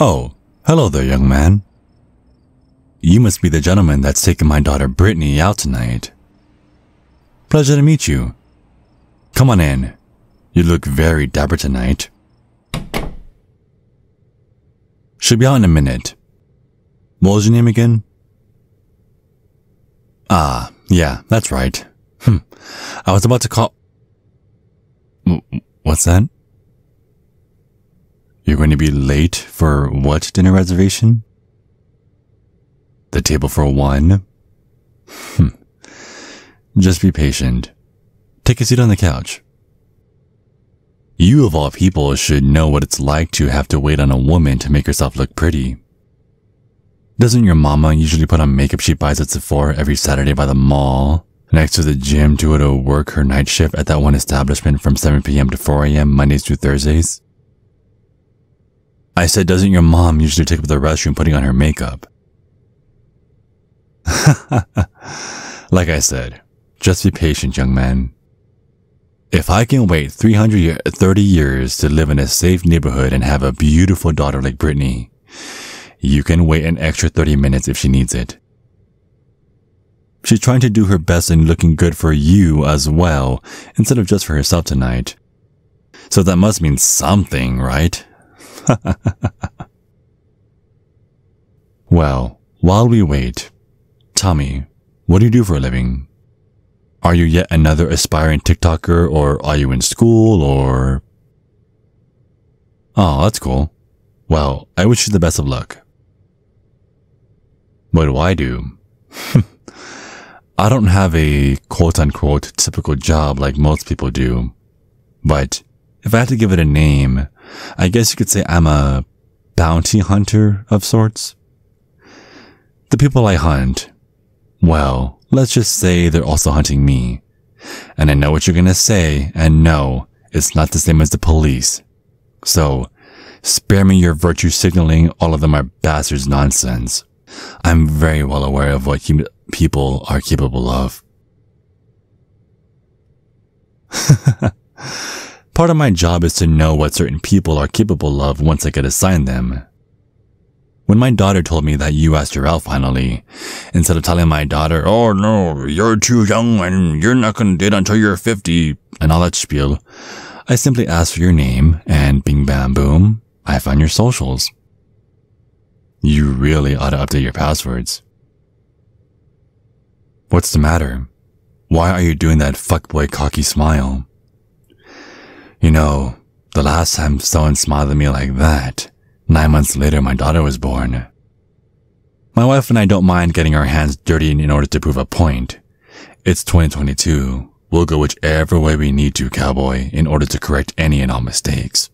Oh, hello there, young man. You must be the gentleman that's taking my daughter Brittney out tonight. Pleasure to meet you. Come on in. You look very dapper tonight. She'll be out in a minute. What was your name again? Ah, yeah, that's right. Hmm. I was about to call. What's that? You're going to be late for what dinner reservation? The table for one? Hmm. Just be patient. Take a seat on the couch. You of all people should know what it's like to have to wait on a woman to make herself look pretty. Doesn't your mama usually put on makeup she buys at Sephora every Saturday by the mall, next to the gym to go to work her night shift at that one establishment from 7 p.m. to 4 a.m. Mondays through Thursdays? I said, doesn't your mom usually take up the restroom putting on her makeup? like I said, just be patient, young man. If I can wait 330 years to live in a safe neighborhood and have a beautiful daughter like Brittney, you can wait an extra 30 minutes if she needs it. She's trying to do her best in looking good for you as well, instead of just for herself tonight. So that must mean something, right? well, while we wait, Tommy, what do you do for a living? Are you yet another aspiring TikToker or are you in school or? Oh, that's cool. Well, I wish you the best of luck. What do I do? I don't have a quote unquote typical job like most people do. But if I had to give it a name, I guess you could say I'm a bounty hunter of sorts. The people I hunt, well, let's just say they're also hunting me. And I know what you're gonna say, and no, it's not the same as the police. So, spare me your virtue signaling, all of them are bastards nonsense. I'm very well aware of what people are capable of. Part of my job is to know what certain people are capable of once I get assigned them. When my daughter told me that you asked her out finally, instead of telling my daughter, oh no, you're too young and you're not gonna date until you're 50 and all that spiel, I simply asked for your name and bing bam boom, I found your socials. You really ought to update your passwords. What's the matter? Why are you doing that fuckboy cocky smile? You know, the last time someone smiled at me like that, nine months later my daughter was born. My wife and I don't mind getting our hands dirty in order to prove a point. It's 2022. We'll go whichever way we need to, cowboy, in order to correct any and all mistakes.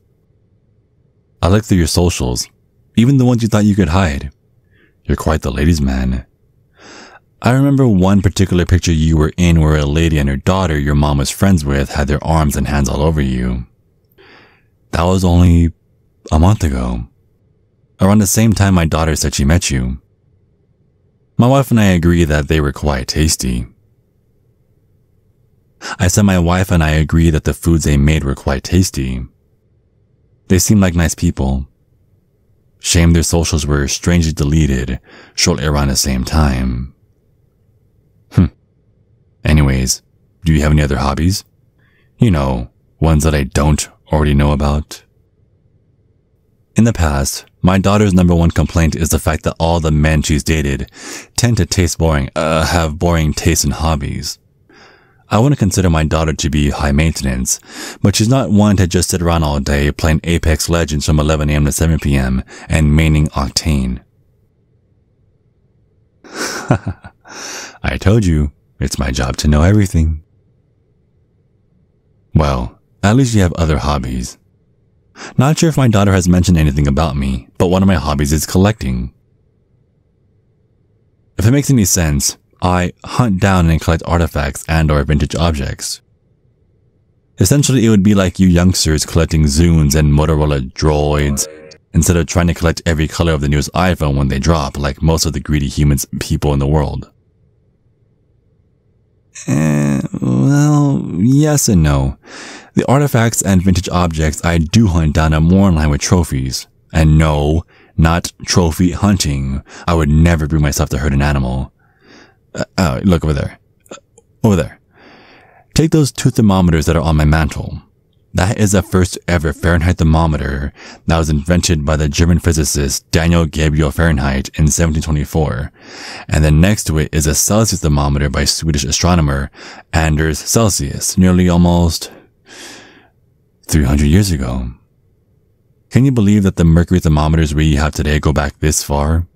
I looked through your socials even the ones you thought you could hide. You're quite the ladies' man. I remember one particular picture you were in where a lady and her daughter your mom was friends with had their arms and hands all over you. That was only a month ago. Around the same time my daughter said she met you. My wife and I agree that they were quite tasty. I said my wife and I agree that the foods they made were quite tasty. They seemed like nice people. Shame their socials were strangely deleted shortly around the same time. Hmm. Anyways, do you have any other hobbies? You know, ones that I don't already know about? In the past, my daughter's number one complaint is the fact that all the men she's dated tend to taste boring, uh, have boring tastes and hobbies. I wouldn't consider my daughter to be high maintenance, but she's not one to just sit around all day playing Apex Legends from 11 a.m. to 7 p.m. and maining Octane. I told you, it's my job to know everything. Well, at least you have other hobbies. Not sure if my daughter has mentioned anything about me, but one of my hobbies is collecting. If it makes any sense, I hunt down and collect artifacts and or vintage objects. Essentially, it would be like you youngsters collecting Zunes and Motorola droids instead of trying to collect every color of the newest iPhone when they drop like most of the greedy humans people in the world. Eh, well, yes and no. The artifacts and vintage objects I do hunt down are more in line with trophies. And no, not trophy hunting. I would never bring myself to hurt an animal. Uh, oh, look over there. Uh, over there. Take those two thermometers that are on my mantle. That is the first ever Fahrenheit thermometer that was invented by the German physicist Daniel Gabriel Fahrenheit in 1724. And then next to it is a Celsius thermometer by Swedish astronomer Anders Celsius, nearly almost 300 years ago. Can you believe that the mercury thermometers we have today go back this far?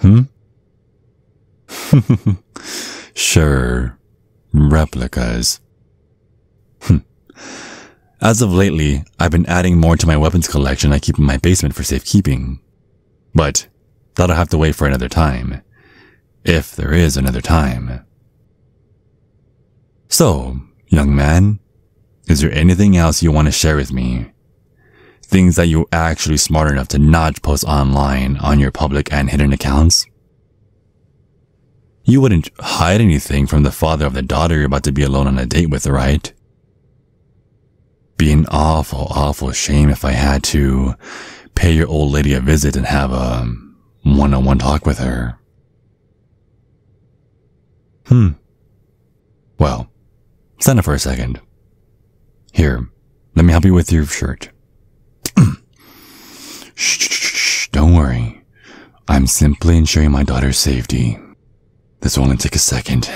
Hmm? sure. Replicas. Hmm. As of lately, I've been adding more to my weapons collection I keep in my basement for safekeeping. But that'll have to wait for another time. If there is another time. So, young man, is there anything else you want to share with me? Things that you're actually smart enough to not post online on your public and hidden accounts? You wouldn't hide anything from the father of the daughter you're about to be alone on a date with, right? Be an awful, awful shame if I had to pay your old lady a visit and have a one-on-one talk with her. Hmm. Well, stand up for a second. Here, let me help you with your shirt. shh, shh, shh, don't worry. I'm simply ensuring my daughter's safety. This will only take a second.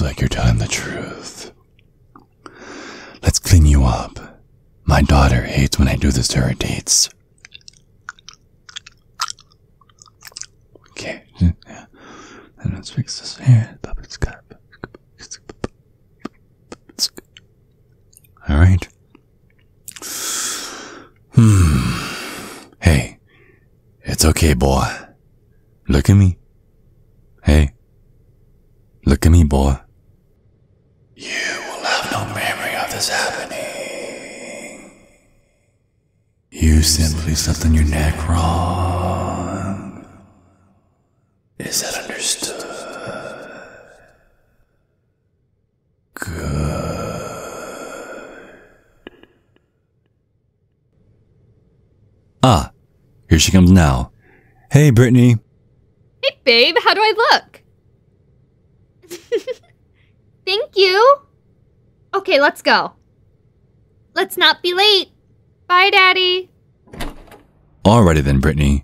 Like you're telling the truth. Let's clean you up. My daughter hates when I do this to her dates. Okay. And let's fix this here. Alright. Hmm. Hey. It's okay, boy. Look at me. Hey. Look at me, boy. You will have no memory of this happening. You simply slept on your neck wrong. Is that understood? Good. Ah, here she comes now. Hey, Brittney. Hey, babe, how do I look? Thank you. Okay, let's go. Let's not be late. Bye, Daddy. Alrighty then, Brittney.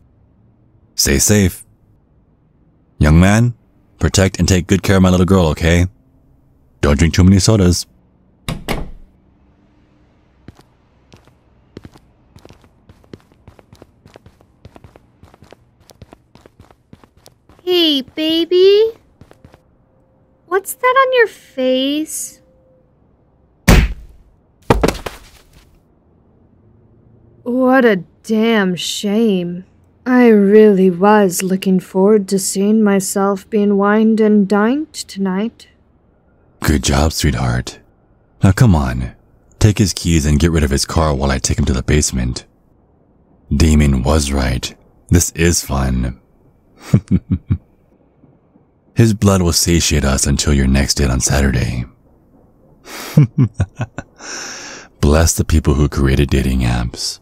Stay safe. Young man, protect and take good care of my little girl, okay? Don't drink too many sodas. Hey, baby. What's that on your face? What a damn shame. I really was looking forward to seeing myself being wined and dined tonight. Good job, sweetheart. Now come on. Take his keys and get rid of his car while I take him to the basement. Damien was right. This is fun. his blood will satiate us until your next date on Saturday. Bless the people who created dating apps.